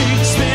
seeks me.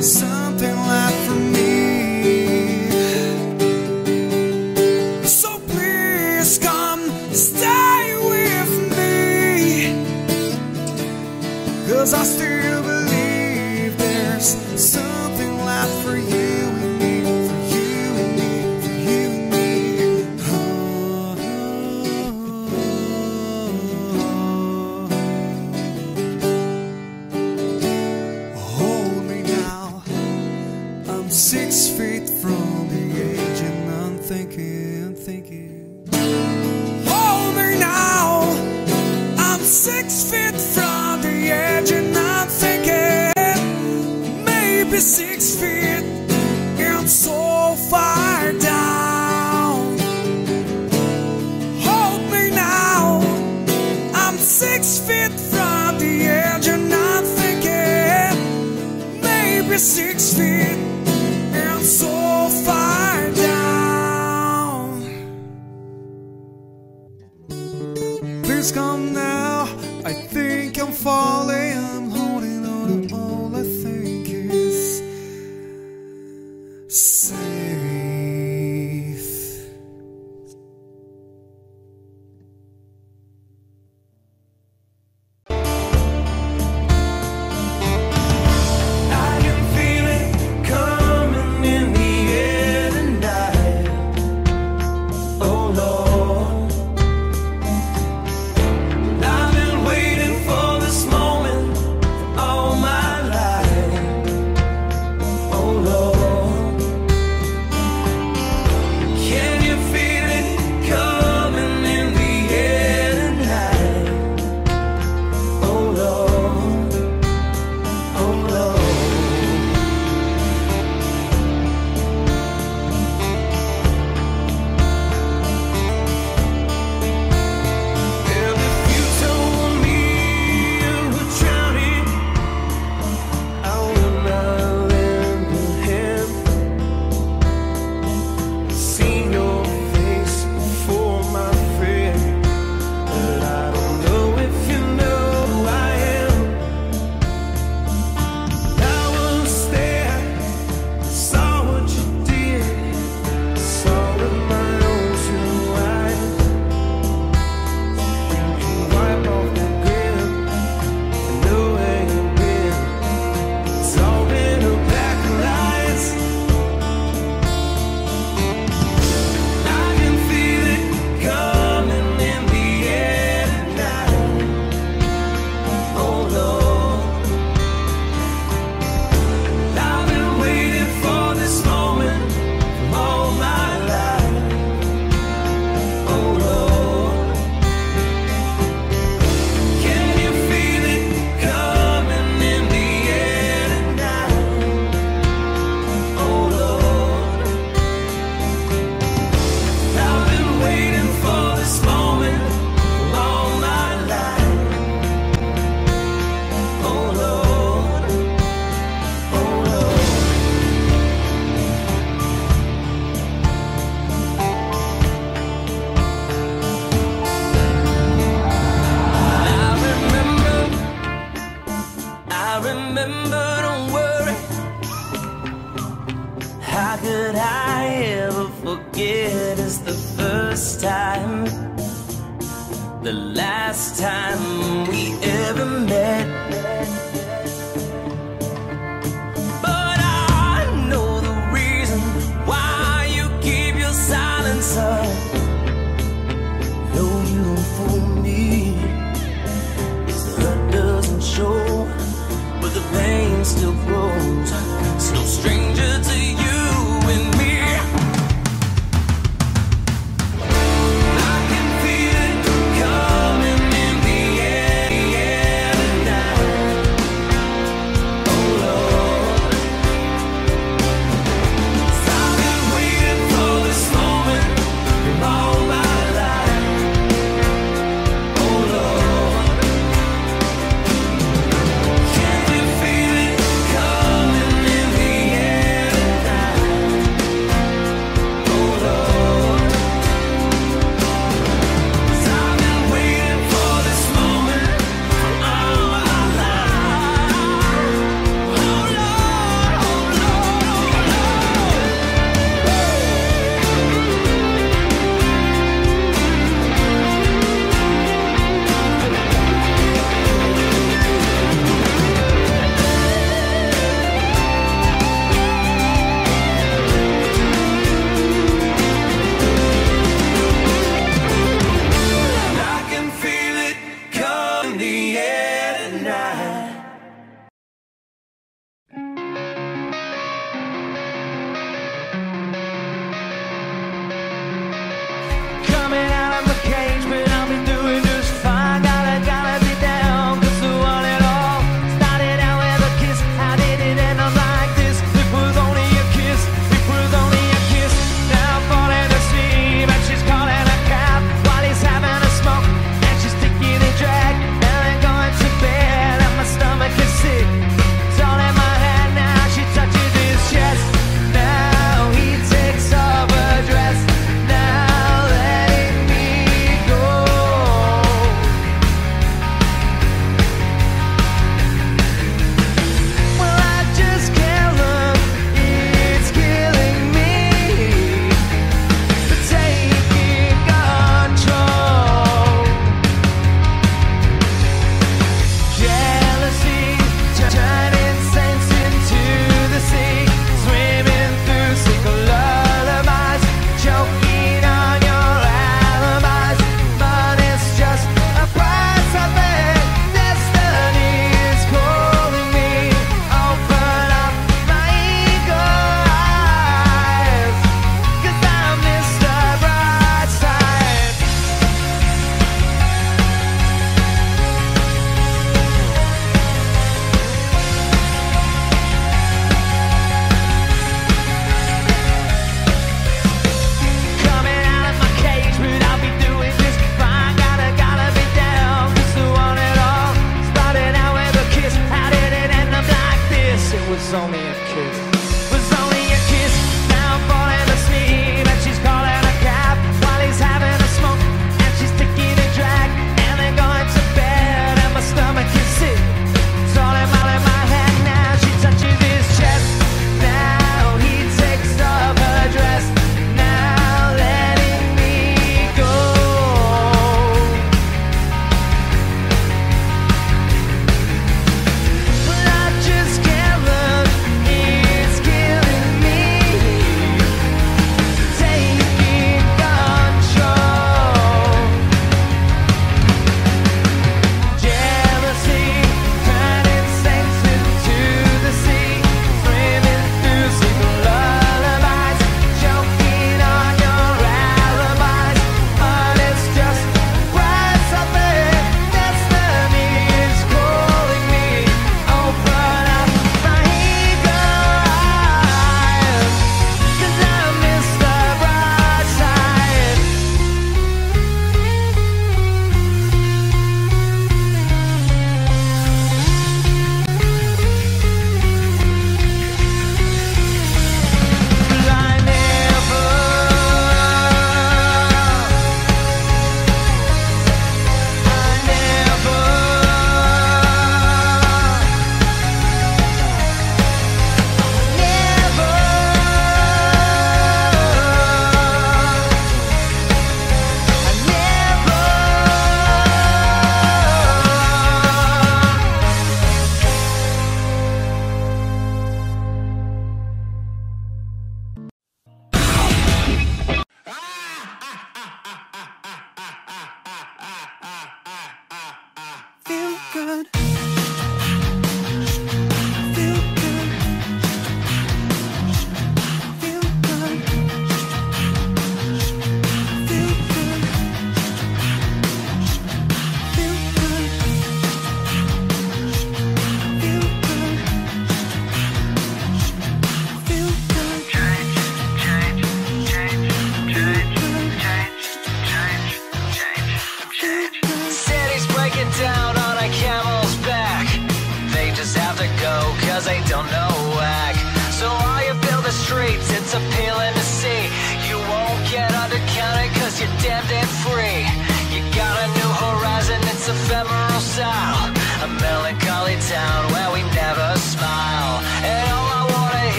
Oh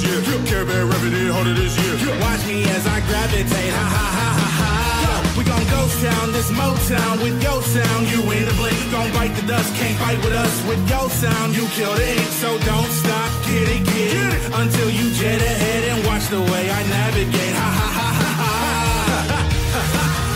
this year. Care Bear repping harder this year. Watch me as I gravitate. Ha ha ha ha ha. We gon' ghost town, this Motown with your sound. You in the blink, gon' bite the dust. Can't fight with us with your sound. You kill the ink, so don't stop. Get it, get it. Until you jet ahead and watch the way I navigate. Ha ha ha ha ha. ha, ha, ha.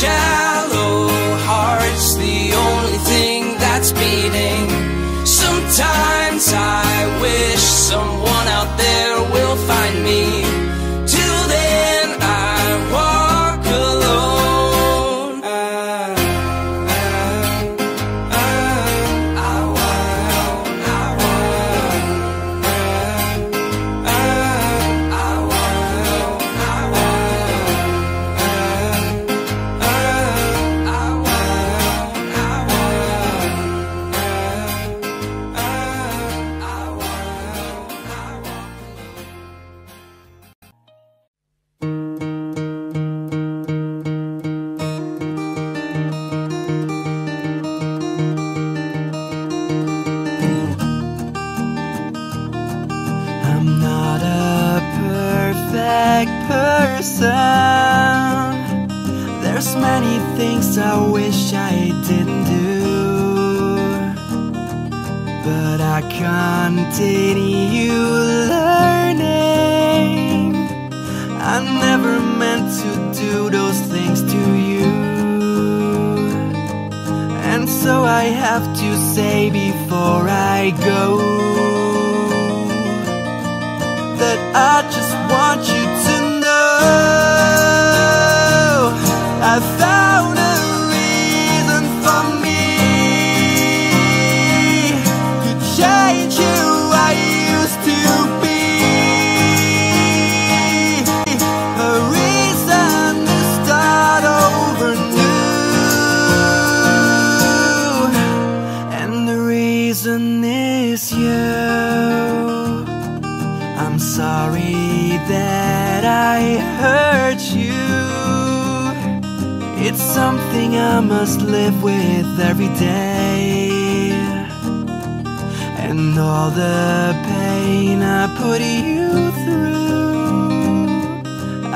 shallow heart's the only thing that's beating. Sometimes I wish someone.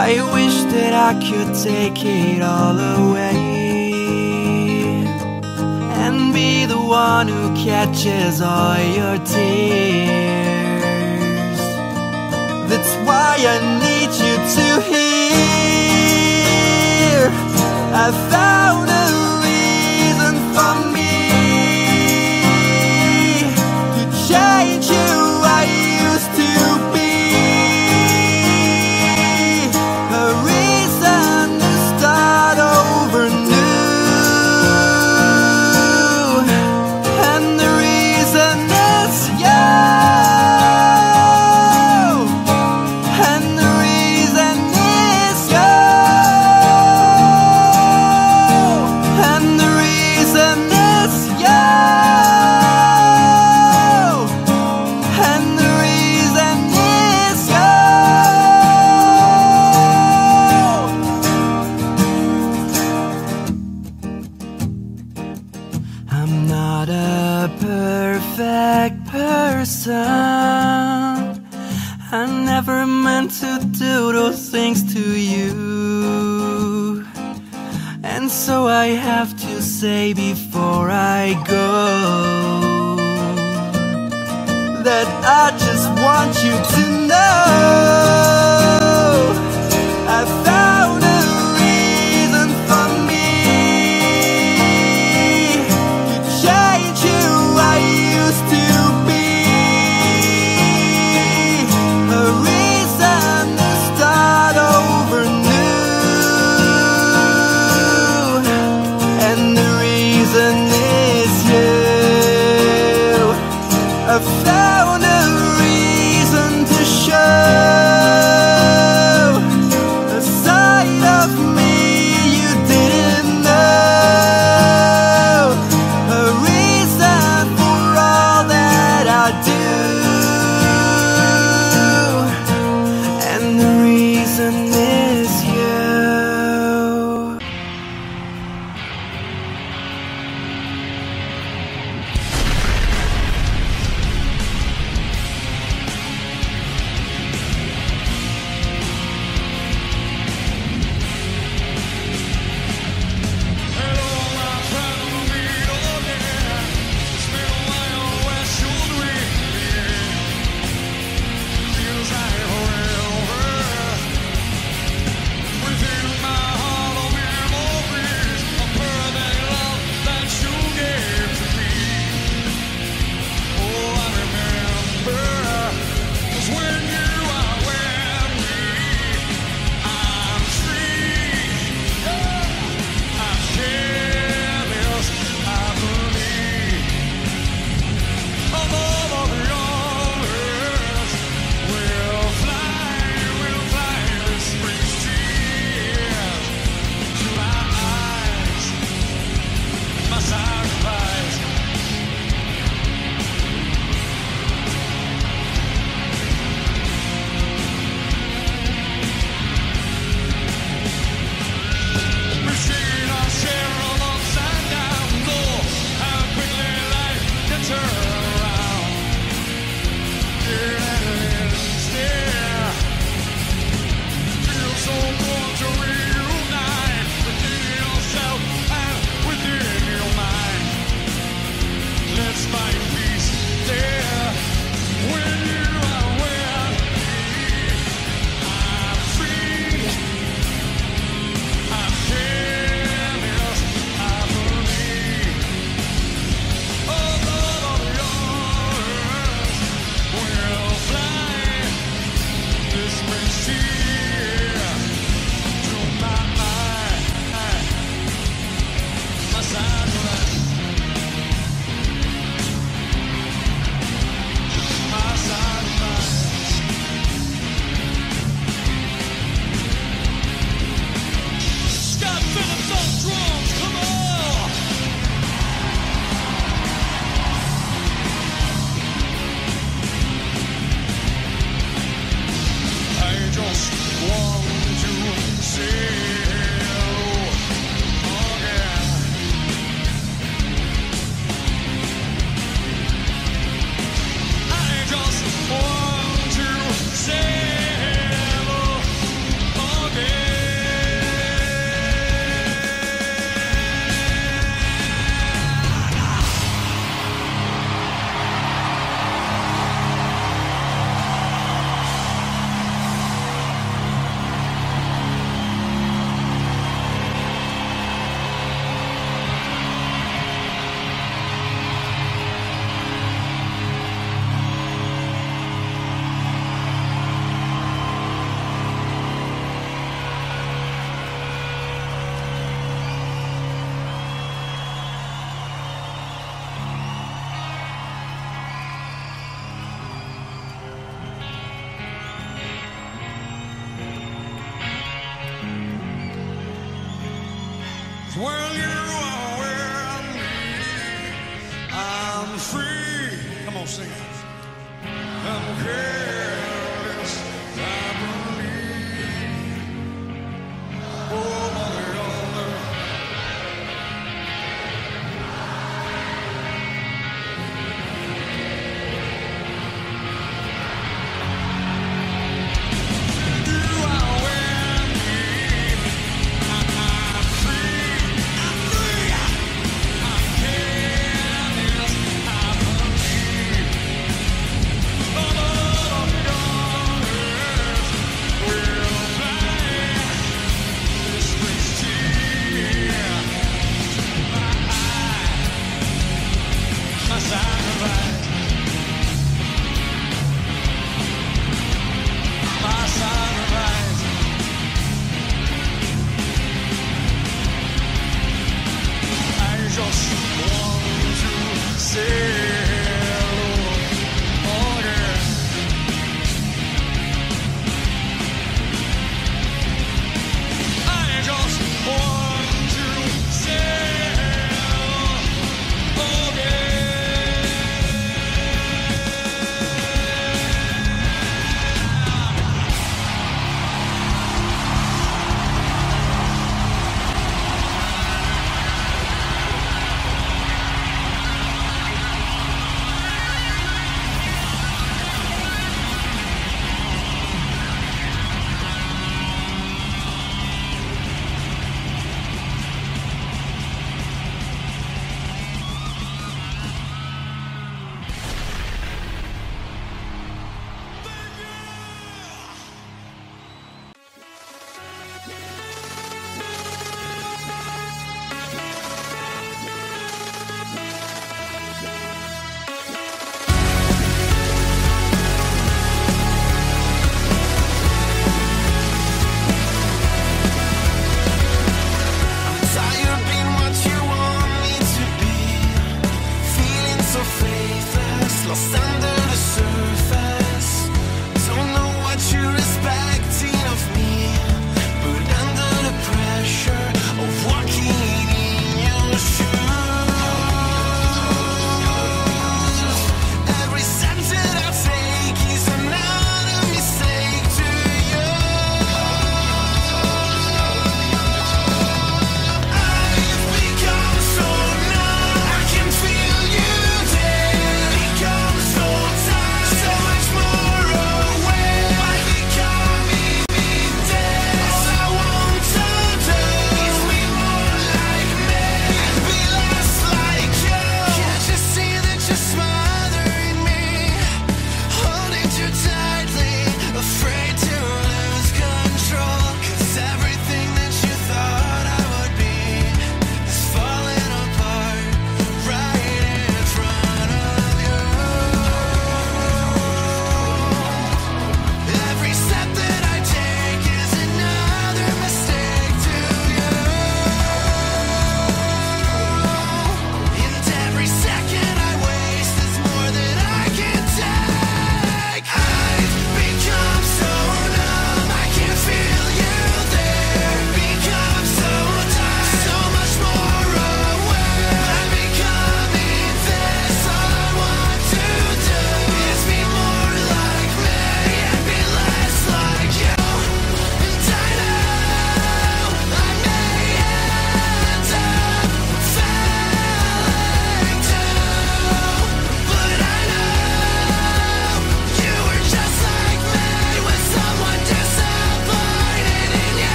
I wish that I could take it all away And be the one who catches all your tears. That's why I need you to hear. I found a